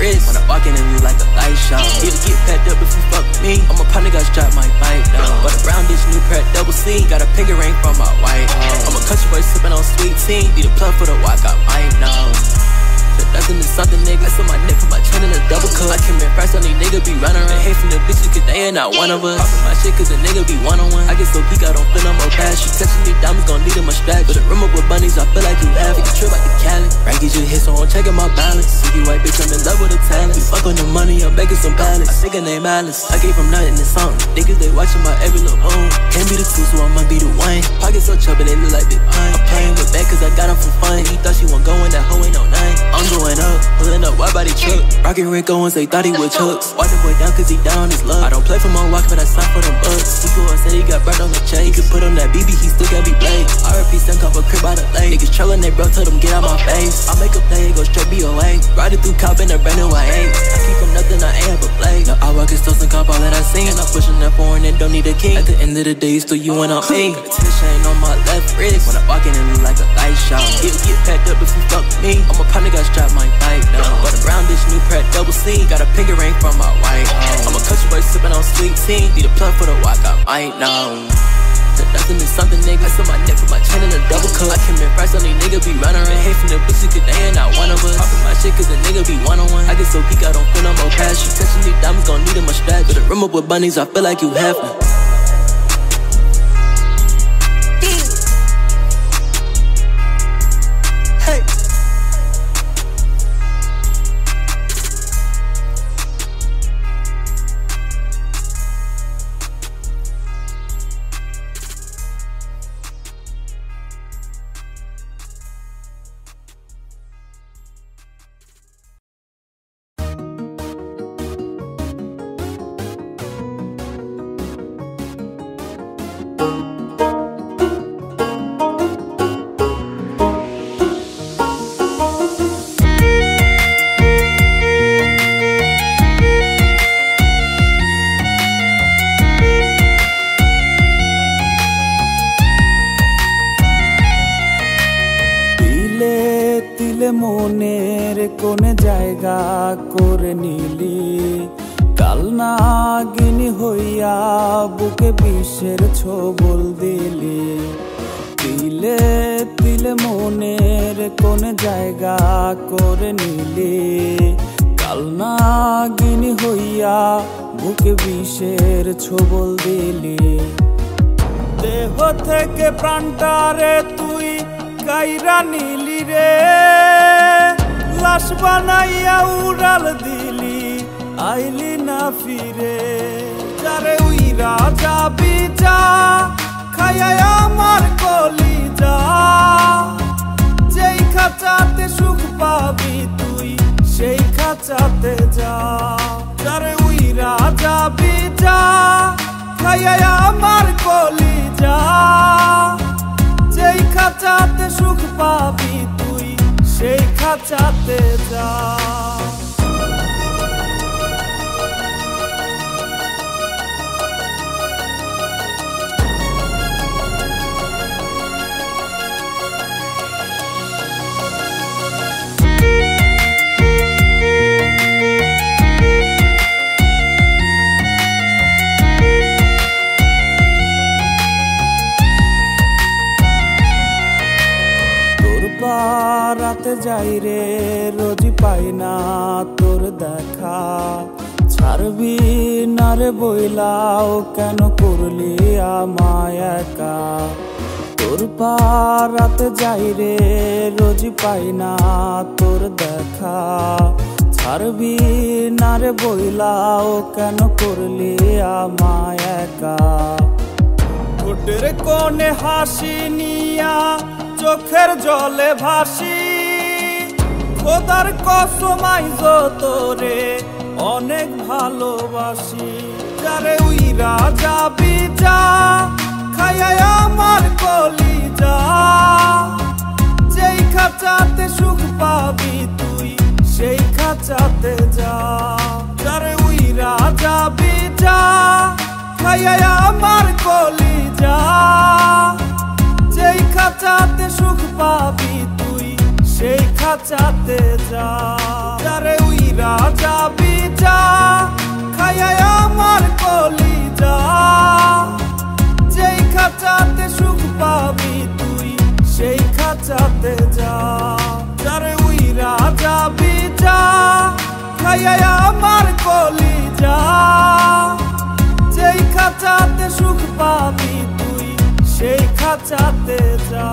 When I walk in, look like a light show. He'll get packed up if you fuck me. I'm a strapped, might bite down. But around this new pair, double C. Got a pinky ring from my white um. home. I'm a country boy sipping on sweet tea. Be the plug for the walk, I might know. Nothing is something, nigga. Ice on my neck, put my chin in a double cut. I came in first on these niggas be running around. Hate from the bitches, cause they ain't not one of us. Poppin' my shit, cause a nigga be one on one. I get so geek, I don't feel no more cash. You touching these diamonds, gon' need them a strap. But a room up with bunnies, I feel like you have it. Trip like the Cali. Rankings you hit, so I'm checking my balance. See you white bitch, I'm in love with the talent. We fuck on the money, I'm begging some balance. I think her name Alice. I gave from nothing to something. Niggas, they watching my every little move. Can't be the two, so I'ma be the one. Pockets so chubby, they look like big. Rockin' Rick Owens, they thought he was chucks. Watch the boy down cause he down his luck. I don't play for my walk, but I sign for them bucks. He go and said he got burnt on the chase. He could put on that BB, he still got me blade. RP sent up a crib out of lake. Niggas trolling, they bro, told them get out my face. I make a play, it go straight BOA. Riding through cop in a brand new I8. I keep from nothing, I ain't have a play. Now I walk in stores and cop all that I sing. And I'm pushing that foreign and don't need a king. At the end of the day, still you and I'm me. Tennis chain on my left wrist. When I walk in, it look like a light show. Get, get packed up if you fuck me. I'm a partner, got strapped, my bite this new Pratt double C. Got a pinky ring from my white home. I'm a country boy sipping on sweet tea. Be the plug for the walk, I might know. Nothing is something, nigga. Ice on my neck, put my chin in a double cut. I came in first on these niggas be running around. Hate from the bitches, cause they ain't not one of us. Poppin' my shit, cause a nigga be one on one. I get so geek, I don't feel no more. You touching these diamonds, gon' need a strap. But a up with bunnies, I feel like you have me. মনের কোন জায়গা করে নিলি? কাল নাগিনী হইয়া বুকে বিষের ছবল দিলি। তিলে তিলে মনের কোন জায়গা করে নিলি। কাল নাগিনী হইয়া বুকে বিষের ছবল দিলি। দেহ থেকে প্রাণটারে তুই গাইরা নিলি রে। লাশ বানাইয়া উড়াল দিলি, আইলি না ফিরে। যারে উইরা যাবি যা খাইয়া আমার কলি যা যেই খাঁচাতে সেই খাঁচাতে তোর যাই রে, রোজি পাই না তোর দেখা। ছাড়বি না রে বইলাও, কেন করলি আমায় একা? তোর পারাতে যাই রে, রোজি পাই না তোর দেখা। ছাড়বি না রে বইলাও, কেন করলি আমায় একা? ঠোঁটের কোণে হাসি নিয়া চোখের জলে ভাসি। খোদার কসমাই তোরে অনেক ভালোবাসি। যারে উইরা যাবি যা খাইয়া আমার কলি যা যেই খাঁচাতে সুখ পাবি তুই, সেই খাঁচাতে যা। যারে উইরা যাবি যা খাইয়া সেই যা। যারে উইরা যাবি যা খাইয়া আমার কলি যা যেই খাঁচাতে সুখ পাবি তুই, সেই খাঁচাতে যা। যারে উইরা যাবি যা খাইয়া আমার কলি যা যেই খাঁচাতে সুখ পাবি তুই, সেই খাঁচাতে যা।